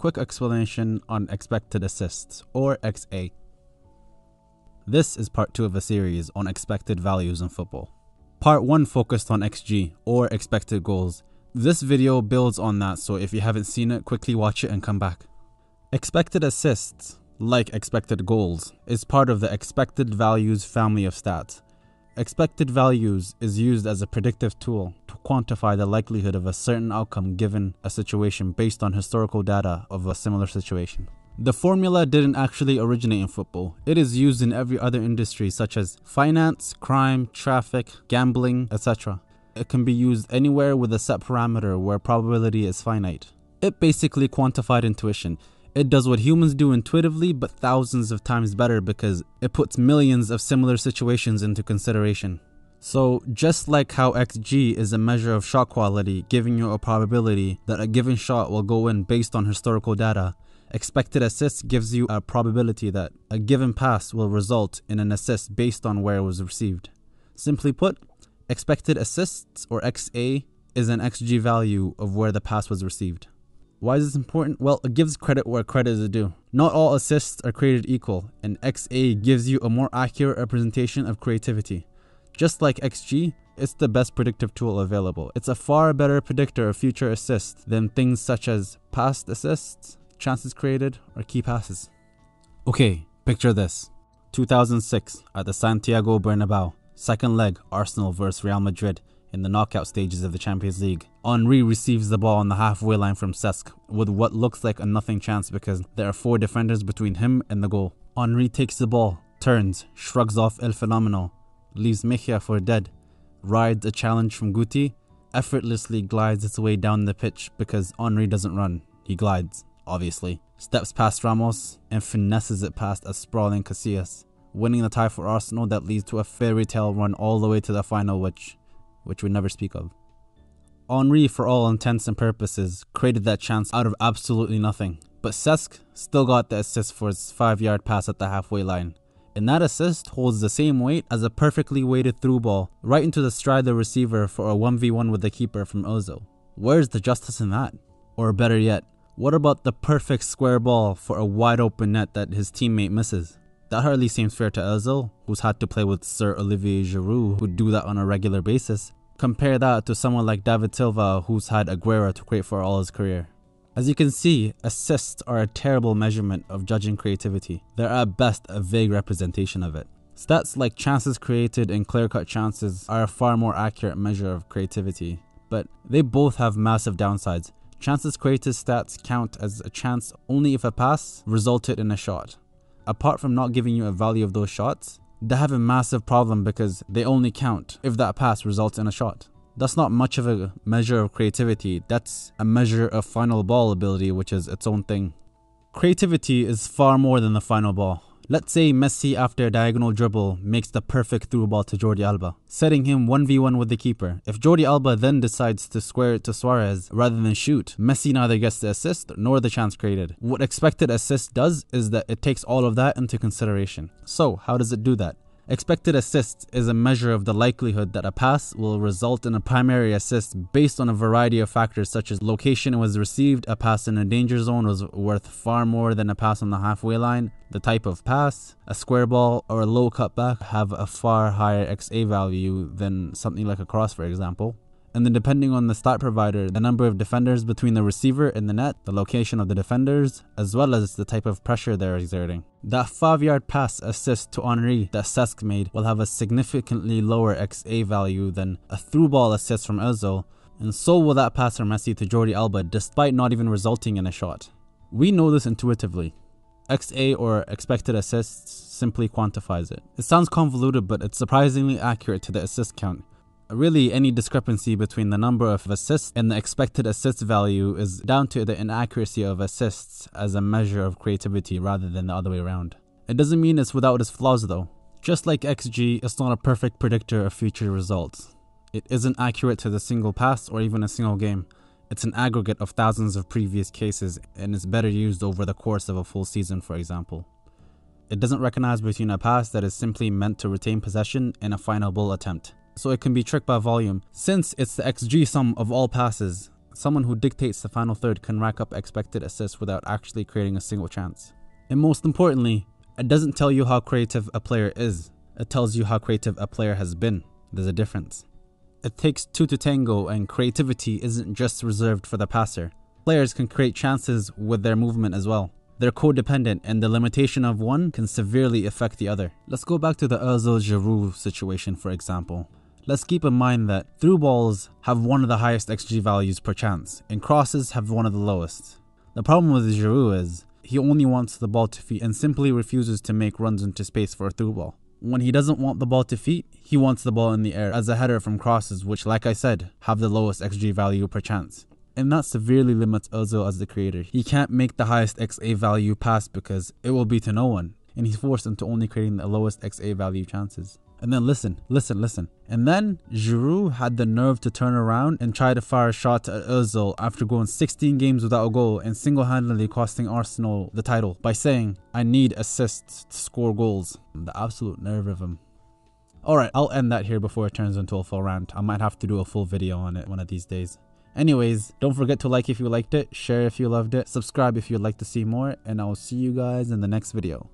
quick explanation on expected assists, or XA. This is part 2 of a series on expected values in football. Part 1 focused on XG, or expected goals. This video builds on that, so if you haven't seen it, quickly watch it and come back. Expected assists, like expected goals, is part of the expected values family of stats. Expected values is used as a predictive tool to quantify the likelihood of a certain outcome given a situation based on historical data of a similar situation. The formula didn't actually originate in football. It is used in every other industry such as finance, crime, traffic, gambling, etc. It can be used anywhere with a set parameter where probability is finite. It basically quantified intuition. It does what humans do intuitively, but thousands of times better because it puts millions of similar situations into consideration. So, just like how XG is a measure of shot quality, giving you a probability that a given shot will go in based on historical data, expected assists gives you a probability that a given pass will result in an assist based on where it was received. Simply put, expected assists or XA is an XG value of where the pass was received. Why is this important? Well, it gives credit where credit is due. Not all assists are created equal, and XA gives you a more accurate representation of creativity. Just like XG, it's the best predictive tool available. It's a far better predictor of future assists than things such as past assists, chances created, or key passes. Okay, picture this 2006 at the Santiago Bernabeu, second leg Arsenal vs Real Madrid in the knockout stages of the Champions League. Henry receives the ball on the halfway line from Cesc with what looks like a nothing chance because there are four defenders between him and the goal. Henry takes the ball, turns, shrugs off El Fenomeno, leaves Mejia for dead, rides a challenge from Guti, effortlessly glides its way down the pitch because Henry doesn't run, he glides, obviously, steps past Ramos and finesses it past a sprawling Casillas, winning the tie for Arsenal that leads to a fairy tale run all the way to the final which which we never speak of. Henry, for all intents and purposes, created that chance out of absolutely nothing, but Cesc still got the assist for his 5 yard pass at the halfway line. And that assist holds the same weight as a perfectly weighted through ball right into the stride of the receiver for a 1v1 with the keeper from Ozil. Where's the justice in that? Or better yet, what about the perfect square ball for a wide open net that his teammate misses? That hardly seems fair to Ozil, who's had to play with Sir Olivier Giroud, who do that on a regular basis. Compare that to someone like David Silva, who's had Aguero to create for all his career. As you can see, assists are a terrible measurement of judging creativity. They're at best a vague representation of it. Stats like chances created and clear cut chances are a far more accurate measure of creativity, but they both have massive downsides. Chances created stats count as a chance only if a pass resulted in a shot apart from not giving you a value of those shots, they have a massive problem because they only count if that pass results in a shot. That's not much of a measure of creativity, that's a measure of final ball ability, which is its own thing. Creativity is far more than the final ball. Let's say Messi after a diagonal dribble makes the perfect through ball to Jordi Alba, setting him 1v1 with the keeper. If Jordi Alba then decides to square it to Suarez rather than shoot, Messi neither gets the assist nor the chance created. What expected assist does is that it takes all of that into consideration. So, how does it do that? Expected assists is a measure of the likelihood that a pass will result in a primary assist based on a variety of factors such as location it was received, a pass in a danger zone was worth far more than a pass on the halfway line, the type of pass, a square ball or a low cutback have a far higher XA value than something like a cross for example and then depending on the stat provider, the number of defenders between the receiver and the net, the location of the defenders, as well as the type of pressure they're exerting. That 5 yard pass assist to Henry that Cesc made will have a significantly lower XA value than a through ball assist from Ozil, and so will that pass from Messi to Jordi Alba despite not even resulting in a shot. We know this intuitively. XA or expected assists simply quantifies it. It sounds convoluted, but it's surprisingly accurate to the assist count really any discrepancy between the number of assists and the expected assist value is down to the inaccuracy of assists as a measure of creativity rather than the other way around. It doesn't mean it's without its flaws though. Just like XG, it's not a perfect predictor of future results. It isn't accurate to the single pass or even a single game. It's an aggregate of thousands of previous cases and is better used over the course of a full season, for example. It doesn't recognize between a pass that is simply meant to retain possession and a final ball attempt so it can be tricked by volume. Since it's the XG sum of all passes, someone who dictates the final third can rack up expected assists without actually creating a single chance. And most importantly, it doesn't tell you how creative a player is, it tells you how creative a player has been. There's a difference. It takes two to tango, and creativity isn't just reserved for the passer. Players can create chances with their movement as well. They're codependent, and the limitation of one can severely affect the other. Let's go back to the Ozil Giroud situation, for example. Let's keep in mind that through balls have one of the highest XG values per chance, and crosses have one of the lowest. The problem with Giroud is he only wants the ball to feet and simply refuses to make runs into space for a through ball. When he doesn't want the ball to feet, he wants the ball in the air as a header from crosses, which, like I said, have the lowest XG value per chance. And that severely limits Ozil as the creator. He can't make the highest XA value pass because it will be to no one, and he's forced into only creating the lowest XA value chances. And then listen, listen, listen. And then Giroud had the nerve to turn around and try to fire a shot at Ozil after going 16 games without a goal and single-handedly costing Arsenal the title by saying, I need assists to score goals. The absolute nerve of him. Alright, I'll end that here before it turns into a full rant. I might have to do a full video on it one of these days. Anyways, don't forget to like if you liked it, share if you loved it, subscribe if you'd like to see more, and I will see you guys in the next video.